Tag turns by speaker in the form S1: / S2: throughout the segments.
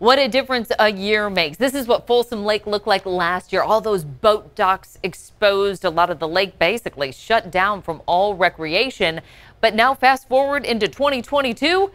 S1: What a difference a year makes. This is what Folsom Lake looked like last year. All those boat docks exposed, a lot of the lake basically shut down from all recreation. But now fast forward into 2022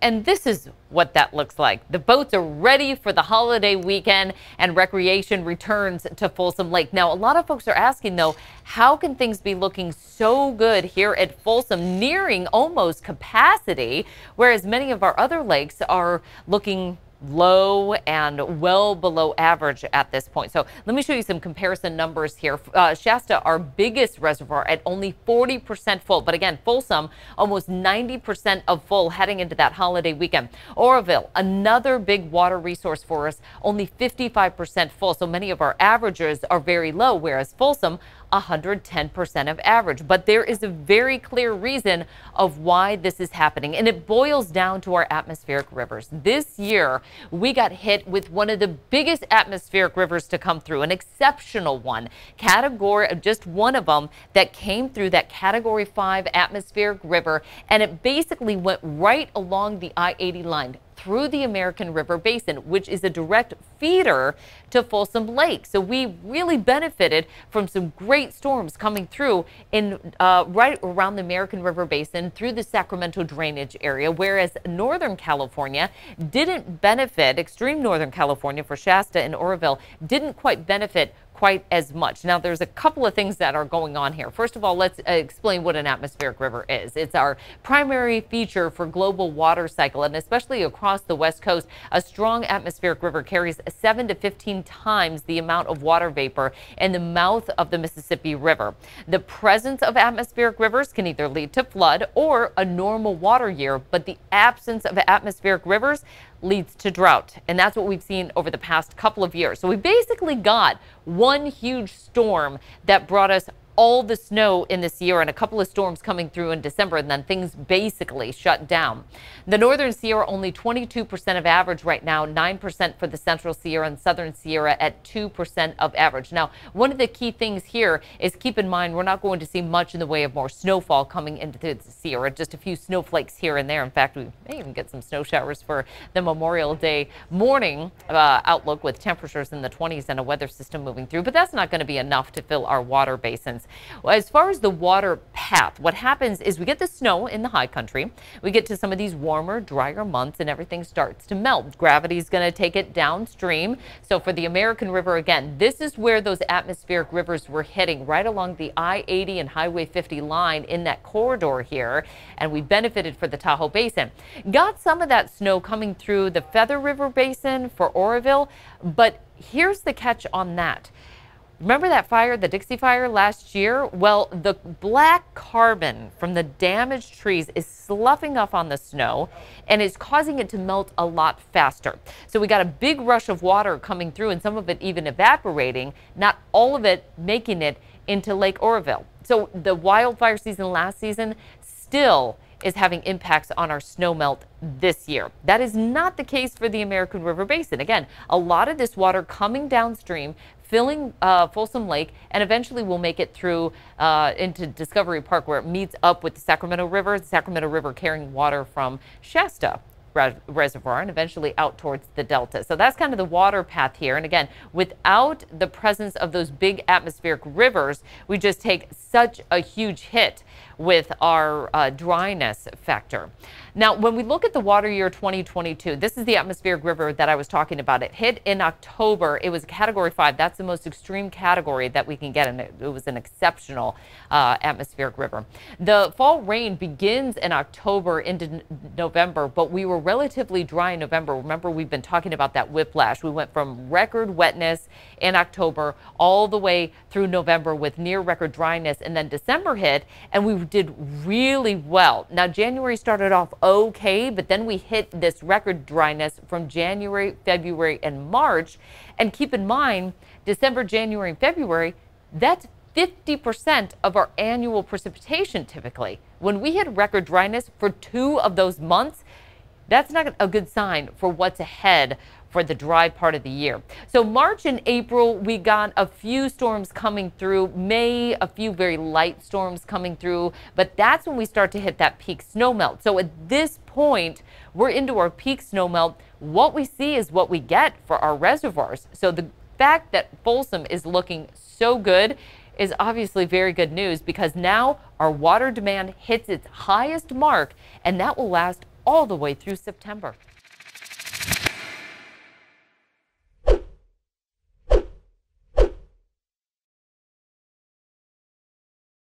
S1: and this is what that looks like. The boats are ready for the holiday weekend and recreation returns to Folsom Lake. Now, a lot of folks are asking, though, how can things be looking so good here at Folsom, nearing almost capacity, whereas many of our other lakes are looking low and well below average at this point. So let me show you some comparison numbers here. Uh, Shasta, our biggest reservoir at only 40% full, but again, Folsom almost 90% of full heading into that holiday weekend. Oroville, another big water resource for us, only 55% full. So many of our averages are very low, whereas Folsom 110% of average. But there is a very clear reason of why this is happening, and it boils down to our atmospheric rivers. This year, we got hit with one of the biggest atmospheric rivers to come through, an exceptional one, category, just one of them that came through that category five atmospheric river, and it basically went right along the I-80 line through the American River Basin, which is a direct feeder to Folsom Lake. So we really benefited from some great storms coming through in uh, right around the American River Basin through the Sacramento drainage area, whereas Northern California didn't benefit, extreme Northern California for Shasta and Oroville didn't quite benefit quite as much. Now, there's a couple of things that are going on here. First of all, let's uh, explain what an atmospheric river is. It's our primary feature for global water cycle, and especially across the West Coast, a strong atmospheric river carries 7 to 15 times the amount of water vapor in the mouth of the Mississippi River. The presence of atmospheric rivers can either lead to flood or a normal water year, but the absence of atmospheric rivers leads to drought. And that's what we've seen over the past couple of years. So we basically got one huge storm that brought us all the snow in the Sierra and a couple of storms coming through in December, and then things basically shut down. The northern Sierra only 22% of average right now, 9% for the central Sierra and southern Sierra at 2% of average. Now, one of the key things here is keep in mind we're not going to see much in the way of more snowfall coming into the Sierra, just a few snowflakes here and there. In fact, we may even get some snow showers for the Memorial Day morning uh, outlook with temperatures in the 20s and a weather system moving through, but that's not going to be enough to fill our water basins. As far as the water path, what happens is we get the snow in the high country. We get to some of these warmer, drier months and everything starts to melt. Gravity is going to take it downstream. So for the American River, again, this is where those atmospheric rivers were hitting right along the I-80 and Highway 50 line in that corridor here. And we benefited for the Tahoe Basin. Got some of that snow coming through the Feather River Basin for Oroville, but here's the catch on that. Remember that fire, the Dixie Fire last year? Well, the black carbon from the damaged trees is sloughing off on the snow and is causing it to melt a lot faster. So we got a big rush of water coming through and some of it even evaporating, not all of it making it into Lake Oroville. So the wildfire season last season still is having impacts on our snow melt this year. That is not the case for the American River Basin. Again, a lot of this water coming downstream, filling uh, Folsom Lake, and eventually will make it through uh, into Discovery Park where it meets up with the Sacramento River, the Sacramento River carrying water from Shasta reservoir and eventually out towards the delta. So that's kind of the water path here. And again, without the presence of those big atmospheric rivers, we just take such a huge hit with our uh, dryness factor. Now, when we look at the water year 2022, this is the atmospheric river that I was talking about. It hit in October. It was category five. That's the most extreme category that we can get, and it, was an exceptional uh, atmospheric river. The fall rain begins in October into November, but we were relatively dry in November. Remember, we've been talking about that whiplash. We went from record wetness in October all the way through November with near record dryness, and then December hit, and we did really well. Now, January started off okay, but then we hit this record dryness from January, February, and March. And keep in mind, December, January, and February, that's 50% of our annual precipitation typically. When we hit record dryness for two of those months, that's not a good sign for what's ahead for the dry part of the year. So March and April, we got a few storms coming through. May, a few very light storms coming through, but that's when we start to hit that peak snowmelt. So at this point, we're into our peak snowmelt. What we see is what we get for our reservoirs. So the fact that Folsom is looking so good is obviously very good news because now our water demand hits its highest mark and that will last all the way through September.